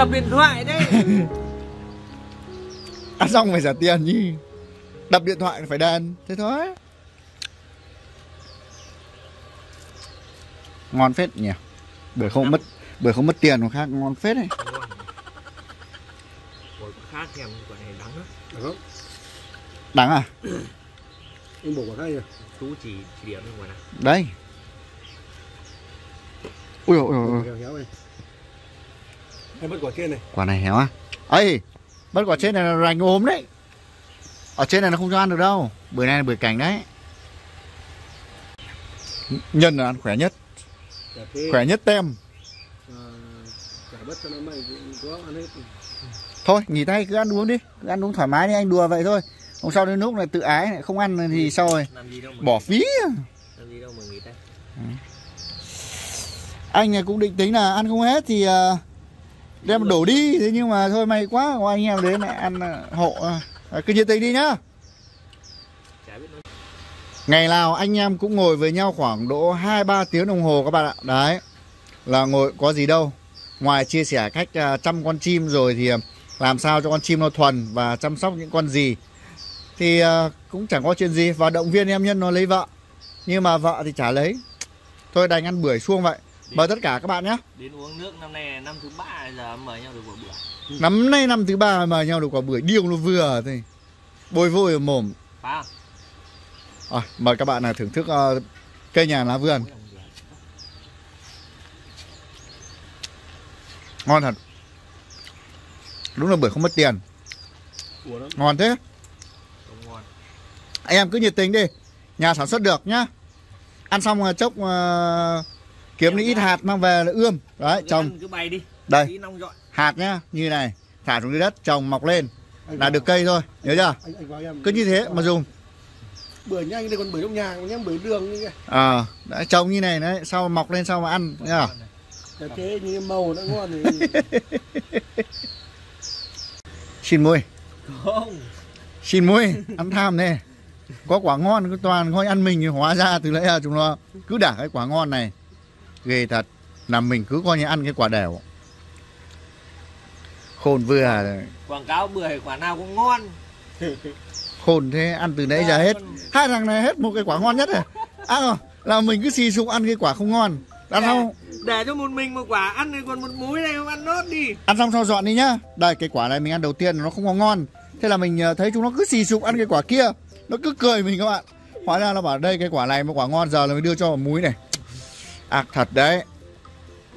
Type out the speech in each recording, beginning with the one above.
Đập điện thoại đấy. Ăn xong phải trả tiền nhỉ. Đập điện thoại phải đền Thế thôi. Ngon phết nhỉ. Bưởi không mất Bưởi không mất tiền mà khác ngon phết này khác thèm quả này đắng lắm? Đắng à? Em bổ vào cái rồi. Chú chỉ, chỉ điểm ngoài này Đây. Ui ôi ôi ôi Này. Bắt quả trên này. Quả này héo à ấy Bắt quả trên này là rành ốm đấy. Ở trên này nó không cho ăn được đâu. Bưởi này là bưởi cảnh đấy. Nhân là ăn khỏe nhất. Phê. Khỏe nhất tem. Bất hết. Thôi nghỉ tay cứ ăn uống đi. Cứ ăn uống thoải mái đi anh đùa vậy thôi. Hôm sau đến lúc này tự ái lại không ăn thì sau rồi? Bỏ phí Làm gì đâu mà nghỉ tay. Anh này cũng định tính là ăn không hết thì à, Đem đổ đi Thế nhưng mà thôi may quá Có anh em đến lại ăn ờ, hộ. À, Cứ nhiệt tình đi nhá. Ngày nào anh em cũng ngồi với nhau khoảng độ 2-3 tiếng đồng hồ các bạn ạ. Đấy Là ngồi có gì đâu. Ngoài chia sẻ cách à, chăm con chim rồi thì à, làm sao cho con chim nó thuần và chăm sóc những con gì. Thì à, cũng chẳng có chuyện gì. Và động viên em nhân nó lấy vợ. Nhưng mà vợ thì chả lấy. Thôi đành ăn bưởi xuông vậy. Mời tất cả các bạn nhé. Đến uống nước năm nay năm thứ ba giờ mời nhau được một bữa? Năm nay năm thứ ba mà nhau được quả bưởi điêu nó vừa thì. Bôi vôi ở mồm. À, Mời các bạn là thưởng thức ờ, cây nhà lá vườn. Ngon thật. Đúng là bưởi không mất tiền. Ngon thế. Ngon. Anh em cứ nhiệt tình đi. Nhà sản xuất được nhá. Ăn xong ờ, chốc ờ, Kiếm đi ít hạt mang về là ươm. Đấy trồng Cứ bay đi. Đây. Hạt nhá Như này Thả xuống dưới đất trồng mọc lên Là được cây thôi Nhớ chưa. Cứ như thế mà dùng. Bưởi nhanh đây còn bưởi trong nhà, còn em bưởi đường như. Ờ Đã trồng như này đấy Sau mọc lên sau mà ăn nhá. Cà phê như màu nó ngon thì Xin môi Không. Xin môi Ăn tham nè. Có quả ngon cứ toàn coi ăn mình thì hóa ra từ nãy giờ chúng nó cứ đả cái quả ngon này Ghê thật. Là mình cứ coi như ăn cái quả đều. Khôn vừa Quảng cáo bưởi quả nào cũng ngon. Khôn thế ăn từ nãy giờ hết. Hai thằng này hết một cái quả ngon nhất rồi Ăn rồi Là mình cứ xì xục ăn cái quả không ngon. Ăn xong. Để cho một mình một quả ăn thì còn một múi này không ăn nốt đi. Ăn xong sau dọn đi nhá. Đây cái quả này mình ăn đầu tiên nó không có ngon. Thế là mình ờ, thấy chúng nó cứ xì xục ăn cái quả kia. Nó cứ cười mình các bạn. Hóa ra nó bảo đây cái quả này một quả ngon giờ là mình đưa cho vào múi này Ác thật đấy.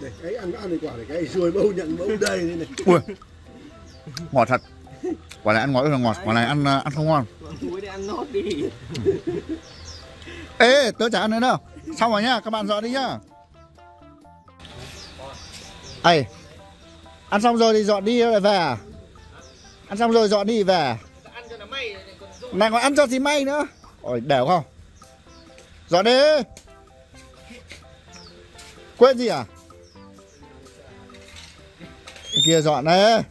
Để cái ăn ăn quả này cái ruồi bâu nhận bâu đây này. Ui. Ngọt thật. Quả này ăn ngọt là ngọt Quả này ăn ờ, ăn không ngon. Ăn nốt đi Ê tớ chả ăn nữa đâu. Xong rồi nhá các bạn dọn đi nhá. Ê. Ăn xong rồi thì dọn đi lại về à? Ăn xong rồi dọn đi về à? May lại còn Này ăn cho thì may nữa. Ôi đều không? Dọn đi Quên gì à? Cái kia dọn đấy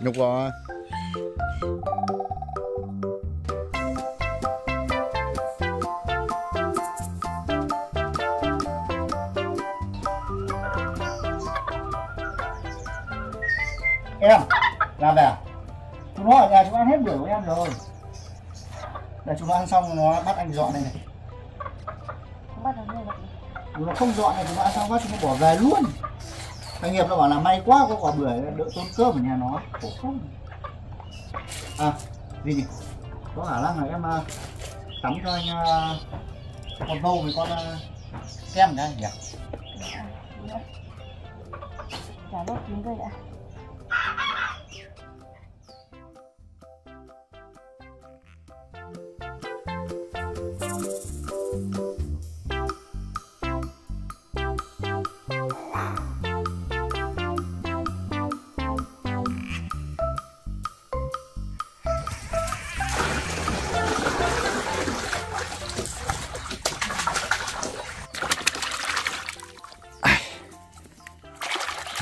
Nhục rồi. Em, Làm về à Chúng nó ở nhà chúng ăn hết bữa của em rồi. Để chúng nó ăn xong nó bắt anh dọn này này. Nó không dọn này thì nó ăn xong bắt nó bỏ về luôn. Anh nghiệp nó bảo là may quá có quả bưởi đỡ tốn cơm ở nhà nó. Khổ không? À gì nhỉ? Có khả năng là em à, tắm cho anh à, con bâu với con à, kem cái nhỉ chả đốt chín cây đã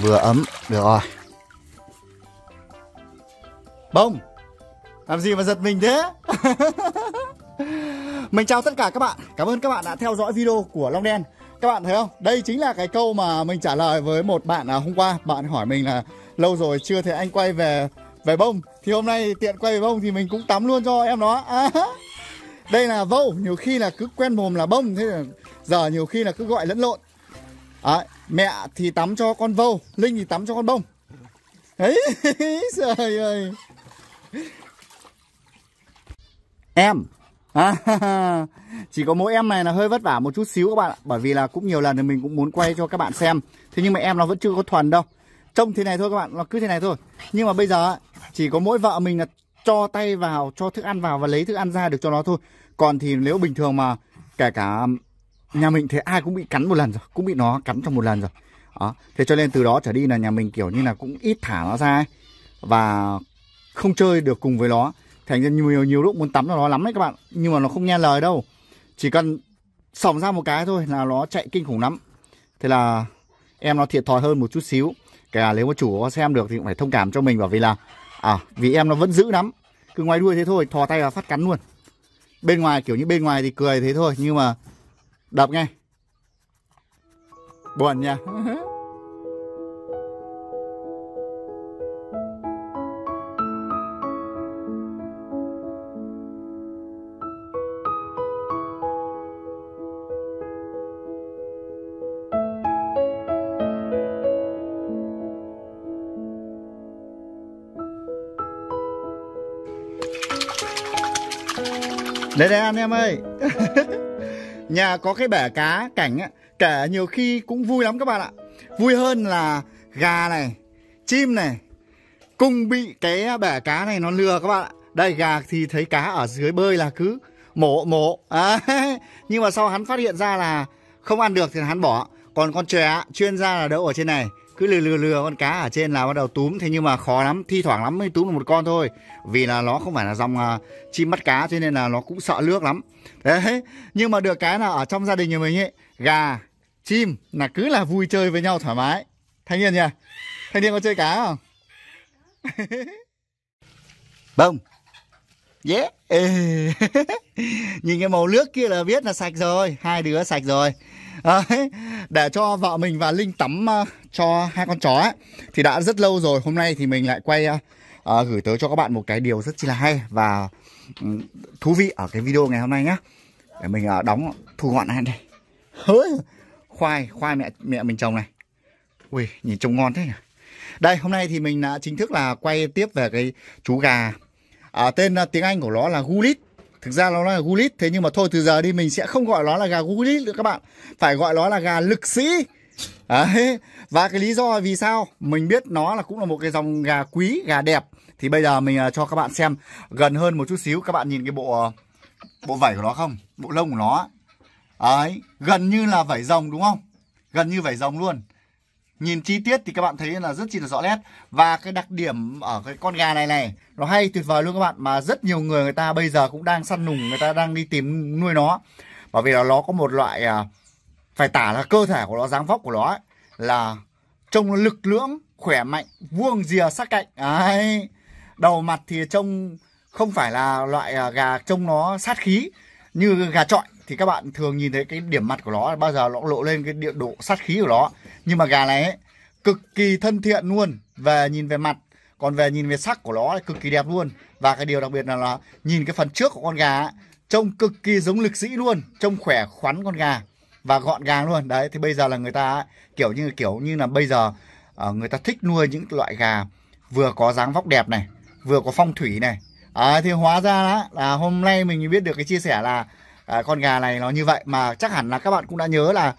Vừa ấm được rồi. Bông Làm gì mà giật mình thế? Mình chào tất cả các bạn. Cảm ơn các bạn đã theo dõi video của Long Đen. Các bạn thấy không? Đây chính là cái câu mà mình trả lời với một bạn à, hôm qua. Bạn hỏi mình là lâu rồi chưa thấy anh quay về về bông. Thì hôm nay tiện quay về bông thì mình cũng tắm luôn cho em nó. À, đây là vâu nhiều khi là cứ quen mồm là bông thế là giờ nhiều khi là cứ gọi lẫn lộn. Đấy, mẹ thì tắm cho con vâu linh thì tắm cho con bông. Ấy trời ơi. Em à, chỉ có mỗi em này là hơi vất vả một chút xíu các bạn ạ bởi vì là cũng nhiều lần thì mình cũng muốn quay cho các bạn xem. Thế nhưng mà em nó vẫn chưa có thuần đâu. Trông thế này thôi các bạn nó cứ thế này thôi. Nhưng mà bây giờ chỉ có mỗi vợ mình là cho tay vào cho thức ăn vào và lấy thức ăn ra được cho nó thôi. Còn thì nếu bình thường mà kể cả nhà mình thế ai cũng bị cắn một lần rồi, cũng bị nó cắn trong một lần rồi. Đó, thế cho nên từ đó trở đi là nhà mình kiểu như là cũng ít thả nó ra ấy. và không chơi được cùng với nó. Thành ra nhiều nhiều lúc muốn tắm cho nó lắm đấy các bạn, nhưng mà nó không nghe lời đâu. Chỉ cần sòng ra một cái thôi là nó chạy kinh khủng lắm. Thế là em nó thiệt thòi hơn một chút xíu. Cả nếu mà chủ có xem được thì cũng phải thông cảm cho mình, bởi vì là à vì em nó vẫn giữ lắm. Cứ ngoài đuôi thế thôi, thò tay vào phát cắn luôn. Bên ngoài kiểu như bên ngoài thì cười thế thôi, nhưng mà Đọc ngay. Buồn nha. Đây đây anh em ơi. Nhà có cái bể cá cảnh á Kể nhiều khi cũng vui lắm các bạn ạ. Vui hơn là gà này Chim này Cùng bị cái bể cá này nó lừa các bạn ạ. Đây gà thì thấy cá ở dưới bơi là cứ mổ mổ. À, Nhưng mà sau hắn phát hiện ra là Không ăn được thì hắn bỏ. Còn con chè chuyên ra là đậu ở trên này cứ lừa lừa lừa con cá ở trên là bắt đầu túm. Thế nhưng mà khó lắm thi thoảng lắm mới túm được một con thôi. Vì là nó không phải là dòng uh, chim bắt cá cho nên là nó cũng sợ nước lắm. Đấy nhưng mà được cái là ở trong gia đình nhà mình ấy gà chim là cứ là vui chơi với nhau thoải mái. Thanh niên nhỉ thanh niên có chơi cá không? Bông. Yeah. Nhìn cái màu nước kia là biết là sạch rồi. Hai đứa sạch rồi. Đấy, để cho vợ mình và Linh tắm uh, cho hai con chó ấy, thì đã rất lâu rồi. Hôm nay thì mình lại quay uh, gửi tới cho các bạn một cái điều rất chi là hay và um, thú vị ở cái video ngày hôm nay nhá. Để mình uh, đóng thu gọn lại đây. Khoai khoai mẹ mẹ mình trồng này. Ui nhìn trông ngon thế nhỉ? Đây hôm nay thì mình đã chính thức là quay tiếp về cái chú gà. À, tên uh, tiếng Anh của nó là Gulit. Thực ra nó là gulit Thế nhưng mà thôi từ giờ đi mình sẽ không gọi nó là gà gulit nữa các bạn. Phải gọi nó là gà lực sĩ. Đấy. Và cái lý do vì sao? Mình biết nó là cũng là một cái dòng gà quý, Gà đẹp. Thì bây giờ mình à, cho các bạn xem Gần hơn một chút xíu. Các bạn nhìn cái bộ à, bộ vảy của nó không? Bộ lông của nó Đấy. Gần như là vảy rồng, đúng không? Gần như vảy rồng luôn. Nhìn chi tiết thì các bạn thấy là rất chi là rõ nét. Và cái đặc điểm ở cái con gà này này, Nó hay tuyệt vời luôn các bạn. Mà rất nhiều người người ta bây giờ cũng đang săn nùng, Người ta đang đi tìm nuôi nó. Bởi vì là nó có một loại à, phải tả là cơ thể của nó, dáng vóc của nó ấy, Là trông nó lực lưỡng, khỏe mạnh, vuông rìa sắc cạnh. Đấy. Đầu mặt thì trông không phải là loại à, gà trông nó sát khí Như gà trọi. Thì các bạn thường nhìn thấy cái điểm mặt của nó bao giờ nó lộ lên cái địa độ sát khí của nó. Nhưng mà gà này ấy, cực kỳ thân thiện luôn. Về nhìn về mặt còn về nhìn về sắc của nó cực kỳ đẹp luôn. Và cái điều đặc biệt là, là nhìn cái phần trước của con gà ấy, trông cực kỳ giống lực sĩ luôn trông khỏe khoắn con gà và gọn gàng luôn. Đấy thì bây giờ là người ta kiểu như kiểu như là bây giờ uh, người ta thích nuôi những loại gà vừa có dáng vóc đẹp này vừa có phong thủy này. À, thì hóa ra đó là hôm nay mình biết được cái chia sẻ là à, con gà này nó như vậy. Mà chắc hẳn là các bạn cũng đã nhớ là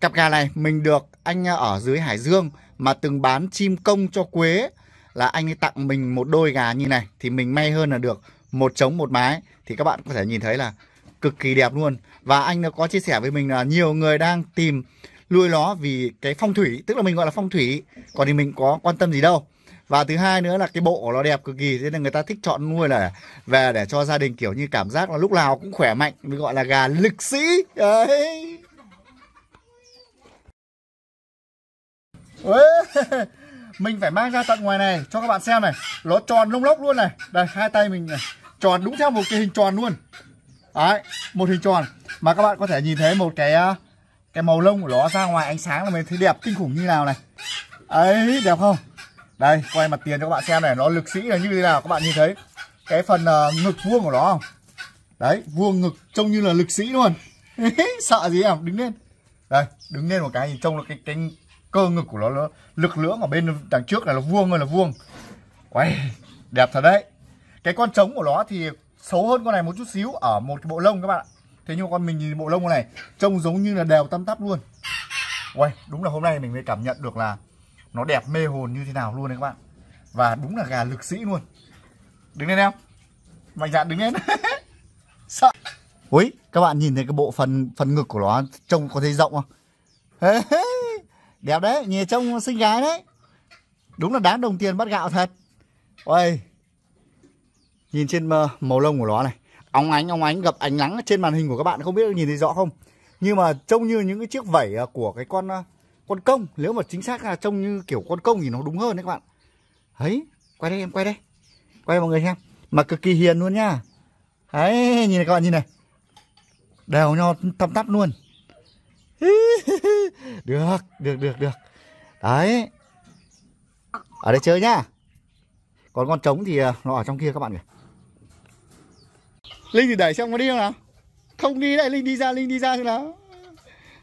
cặp gà này mình được anh à, ở dưới Hải Dương mà từng bán chim công cho Quế là anh ấy tặng mình một đôi gà như này thì mình may hơn là được một trống một mái. Thì các bạn có thể nhìn thấy là cực kỳ đẹp luôn. Và anh đã có chia sẻ với mình là nhiều người đang tìm nuôi nó vì cái phong thủy, tức là mình gọi là phong thủy, còn thì mình có quan tâm gì đâu. Và thứ hai nữa là cái bộ của nó đẹp cực kỳ, thế nên người ta thích chọn nuôi là về để cho gia đình kiểu như cảm giác là lúc nào cũng khỏe mạnh mình gọi là gà lực sĩ. Đấy. Mình phải mang ra tận ngoài này, cho các bạn xem này. Nó tròn lông lốc luôn này. Đây, hai tay mình này. Tròn đúng theo một cái hình tròn luôn đấy một hình tròn. Mà các bạn có thể nhìn thấy một cái à, cái màu lông của nó ra ngoài ánh sáng là mình thấy đẹp kinh khủng như nào này. Ấy đẹp không? Đây quay mặt tiền cho các bạn xem này nó lực sĩ là như thế nào. Các bạn nhìn thấy cái phần uh, ngực vuông của nó không? Đấy vuông ngực trông như là lực sĩ luôn. Sợ gì em? Đứng lên. Đây đứng lên một cái nhìn trông là cái cái cơ ngực của nó, nó lực lưỡng ở bên đằng trước này là vuông rồi là vuông. Quay đẹp thật đấy. Cái con trống của nó thì xấu hơn con này một chút xíu ở một cái bộ lông các bạn ạ. Thế nhưng con mình nhìn bộ lông con này, trông giống như là đều tăm tắp luôn. Quay đúng là hôm nay mình mới cảm nhận được là nó đẹp mê hồn như thế nào luôn đấy các bạn. Và đúng là gà lực sĩ luôn. Đứng lên em. Mạnh dạn đứng lên. Sợ. Ui, các bạn nhìn thấy cái bộ phần phần ngực của nó trông có thấy rộng không? Đẹp đấy, nhìn trông xinh gái đấy. Đúng là đáng đồng tiền bắt gạo thật. Ôi nhìn trên ờ, màu lông của nó này. Óng ánh óng ánh, gặp ánh nắng trên màn hình của các bạn, không biết nhìn thấy rõ không? Nhưng mà trông như những cái chiếc vảy ờ, của cái con ờ, con công. Nếu mà chính xác là trông như kiểu con công thì nó đúng hơn đấy các bạn. Ấy, quay đây em, quay đây. Quay mọi người xem. Mà cực kỳ hiền luôn nhá đấy nhìn này các bạn, nhìn này. Đều nhau tăm tắp luôn. Được được được được. Đấy. Ở đây chơi nhá. Còn con trống thì nó ở trong kia các bạn kìa linh thì đẩy xem có đi không nào. Không đi đấy linh đi ra linh đi ra thế nào.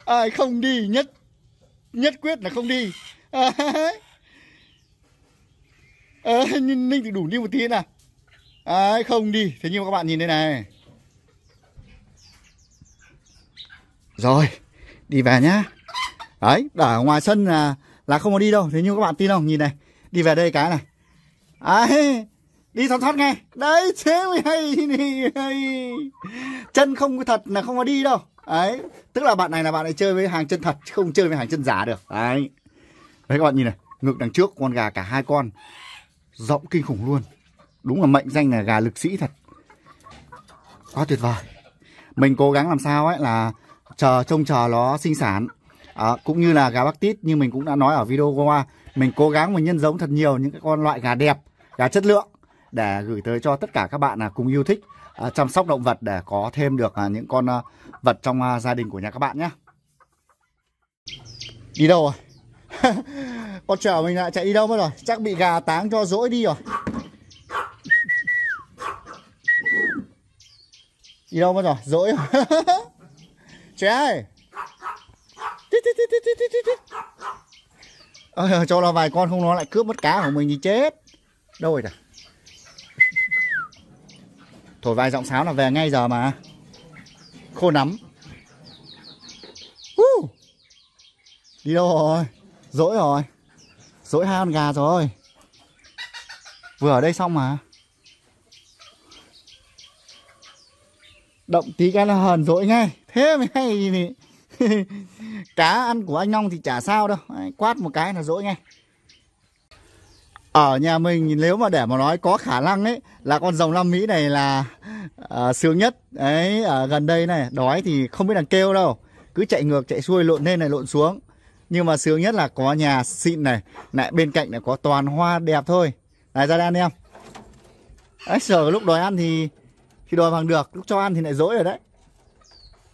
Ai à, không đi nhất nhất quyết là không đi. À, à, linh thì đủ đi một tí nào. À, không đi thế nhưng mà các bạn nhìn đây này. Rồi đi về nhá. Đấy ở ngoài sân là là không có đi đâu thế nhưng các bạn tin không? Nhìn này đi về đây cái này. Ấy đi thoát thoát nghe. Đấy thế mới hay, hay. chân không thật là không có đi đâu. Đấy tức là bạn này là bạn này chơi với hàng chân thật chứ không chơi với hàng chân giả được. Đấy. Đấy các bạn nhìn này ngực đằng trước con gà cả hai con. Rộng kinh khủng luôn. Đúng là mệnh danh là gà lực sĩ thật. Quá tuyệt vời. Mình cố gắng làm sao ấy là chờ trông chờ nó sinh sản. À, cũng như là gà bắc tít như mình cũng đã nói ở video qua. Mình cố gắng mình nhân giống thật nhiều những cái con loại gà đẹp gà chất lượng để gửi tới cho tất cả các bạn là cùng yêu thích à, chăm sóc động vật để có thêm được à, những con à, vật trong gia đình của nhà các bạn nhé. Đi đâu rồi? Con chở mình lại chạy đi đâu mất rồi? Chắc bị gà táng cho dỗi đi rồi. Đi đâu mất rồi? Dỗi rồi. Trẻ ơi! Ờ, cho nó vài con không nó lại cướp mất cá của mình thì chết. Đâu rồi trời? Thổi vài giọng sáo là về ngay giờ mà. Khô nắm. Uh. đi đâu rồi? Dỗi rồi. Dỗi hai con gà rồi. Vừa ở đây xong mà. Động tí cái là hờn dỗi ngay. Thế mới hay gì cá ăn của anh Long thì chả sao đâu. Quát một cái là dỗi ngay ở nhà mình nếu mà để mà nói có khả năng ấy là con rồng Nam Mỹ này là uh, sướng nhất. Đấy ở gần đây này đói thì không biết đằng kêu đâu. Cứ chạy ngược chạy xuôi lộn lên này lộn xuống. Nhưng mà sướng nhất là có nhà xịn này lại bên cạnh là có toàn hoa đẹp thôi. Này ra đây ăn em. Ấy sở lúc đòi ăn thì thì đòi bằng được lúc cho ăn thì lại dỗi rồi đấy.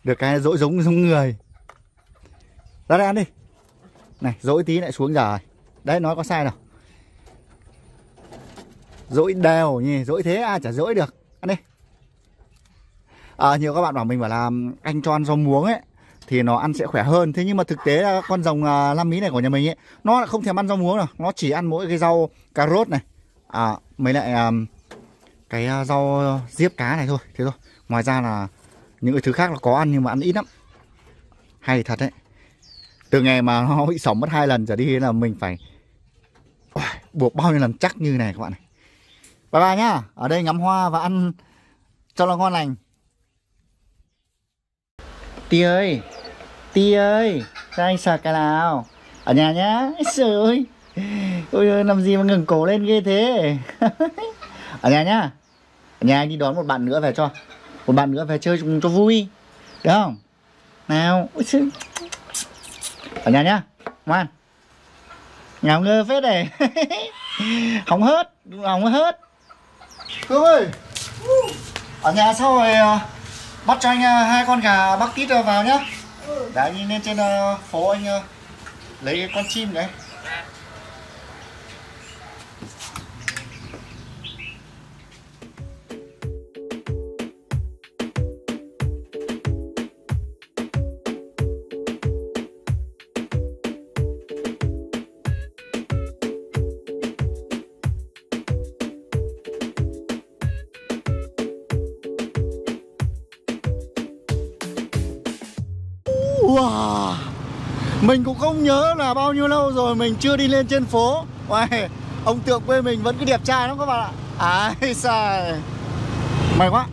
Được cái dỗi giống giống người. Ra đây ăn đi. Này dỗi tí lại xuống giờ đấy nói có sai đâu dỗi đều nhỉ dỗi thế ai chả dỗi được. Ăn đi. À, nhiều các bạn bảo mình bảo là anh cho ăn rau muống ấy thì nó ăn sẽ khỏe hơn. Thế nhưng mà thực tế là con rồng à, lam mí này của nhà mình ấy nó không thèm ăn rau muống đâu. Nó chỉ ăn mỗi cái rau cà rốt này. À mấy lại um, cái à, rau diếp cá này thôi. Thế thôi. Ngoài ra là những cái thứ khác là có ăn nhưng mà ăn ít lắm. Hay thật đấy. Từ ngày mà nó bị sống mất hai lần trở đi là mình phải buộc bao nhiêu lần chắc như này các bạn này bye bye nhá. Ở đây ngắm hoa và ăn cho nó ngon lành. Ti ơi Ti ơi Ra anh sạc cái nào? Ở nhà nhá. Trời ơi. Ôi ơi làm gì mà ngừng cổ lên ghê thế? Ở nhà nhá. Ở nhà anh đi đón một bạn nữa về cho. Một bạn nữa về chơi cho, cho vui. Được không? Nào. Ở nhà nhá. Ngoan. Ngào ngơ phết này. Không hết Không hết Cương ơi. Ở nhà sau rồi à, bắt cho anh à, hai con gà bắc tít vào nhá. Đấy anh lên trên phố anh lấy con chim đấy Mình cũng không nhớ là bao nhiêu lâu rồi mình chưa đi lên trên phố. Uầy, Ông tượng quê mình vẫn cứ đẹp trai lắm các bạn ạ. Ái sai May quá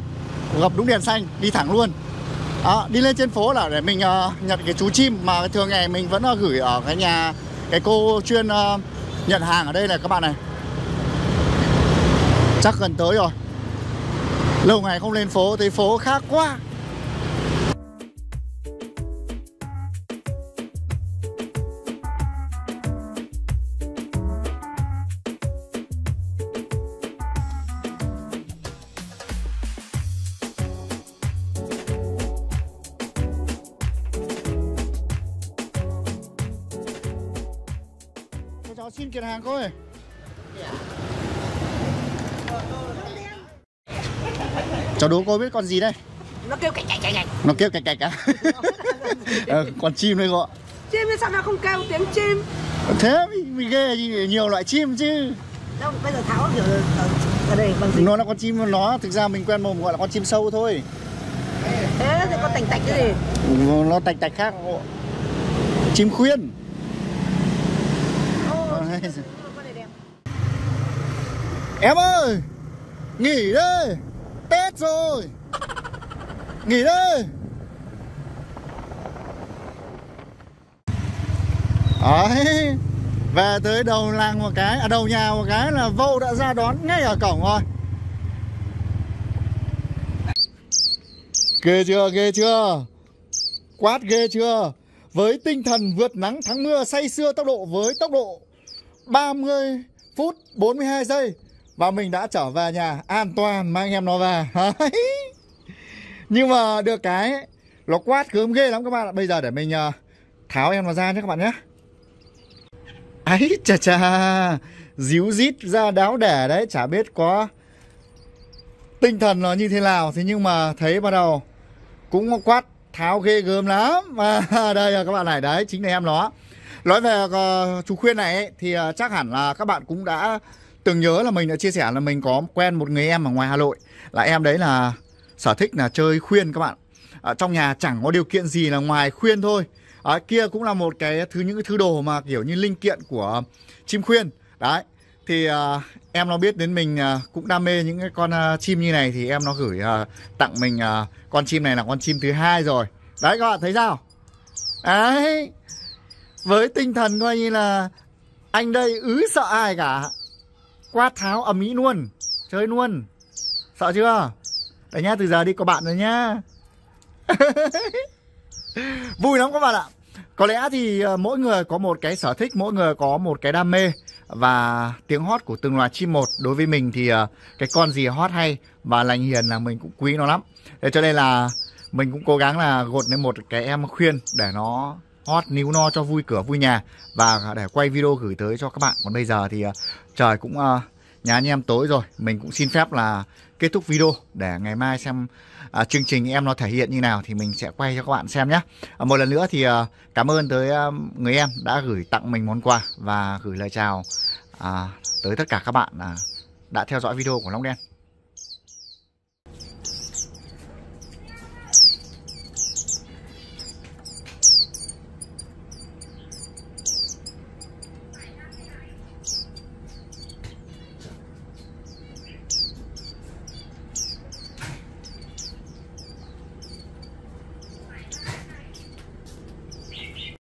Gặp đúng đèn xanh Đi thẳng luôn. À, Đi lên trên phố là để mình uh, nhận cái chú chim Mà thường ngày mình vẫn uh, gửi ở cái nhà Cái cô chuyên uh, nhận hàng ở đây này các bạn này. Chắc gần tới rồi. Lâu ngày không lên phố Thấy phố khác quá. Cháu đố cô biết con gì đây? Nó kêu cạch cạch cạch cạch. Nó kêu cạch cạch à? Ờ, Con chim đây gọi chim thì sao nó không kêu tiếng chim? Thế mình, ghê gì nhiều loại chim chứ. Đâu bây giờ tháo kiểu ở, ở đây bằng gì? Nó là con chim nó thực ra mình quen mồm gọi là con chim sâu thôi. Thế thì có tành tạch cái gì? Nó tạch tạch khác Chim khuyên. Ô Đấy. con đẹp. Em ơi! Nghỉ đây Tết rồi. Nghỉ đây. Đấy. Về tới đầu làng một cái À đầu nhà một cái là vô đã ra đón ngay ở cổng rồi. Ghê chưa ghê chưa? Quát ghê chưa? Với tinh thần vượt nắng thắng mưa say sưa tốc độ, với tốc độ 30 phút 42 giây và mình đã trở về nhà an toàn mang em nó về. Nhưng mà được cái Nó quát gớm ghê lắm các bạn ạ. Bây giờ để mình ờ, tháo em nó ra nhé các bạn nhé. Ấy chà chà. Díu dít ra đáo đẻ đấy chả biết có tinh thần nó như thế nào. Thế nhưng mà thấy bắt đầu cũng quát tháo ghê gớm lắm. À, đây là các bạn này đấy chính là em nó. Nói về uh, chú khuyên này ấy, thì uh, chắc hẳn là các bạn cũng đã từng nhớ là mình đã chia sẻ là mình có quen một người em ở ngoài Hà Nội. Là em đấy là sở thích là chơi khuyên các bạn. Ở trong nhà chẳng có điều kiện gì là ngoài khuyên thôi. Ở kia cũng là một cái thứ những cái thứ đồ mà kiểu như linh kiện của chim khuyên. Đấy thì uh, em nó biết đến mình uh, cũng đam mê những cái con uh, chim như này thì em nó gửi uh, tặng mình uh, con chim này là con chim thứ hai rồi. Đấy các bạn thấy sao? Đấy với tinh thần coi như là anh đây ứ sợ ai cả quát tháo ầm ĩ luôn. Chơi luôn. Sợ chưa? Đấy nhá, từ giờ đi có bạn rồi nhá. Vui lắm các bạn ạ. Có lẽ thì ờ, mỗi người có một cái sở thích, mỗi người có một cái đam mê và tiếng hót của từng loài chim một. Đối với mình thì ờ, cái con gì hót hay và lành hiền là mình cũng quý nó lắm. Thế cho nên là mình cũng cố gắng là gột lên một cái em khuyên để nó hot níu no cho vui cửa vui nhà. Và để quay video gửi tới cho các bạn. Còn bây giờ thì ờ, trời cũng ờ, nhà anh em tối rồi. Mình cũng xin phép là kết thúc video để ngày mai xem à, chương trình em nó thể hiện như nào thì mình sẽ quay cho các bạn xem nhé. À, một lần nữa thì à, cảm ơn tới à, người em đã gửi tặng mình món quà và gửi lời chào à, tới tất cả các bạn à, đã theo dõi video của Long Đen.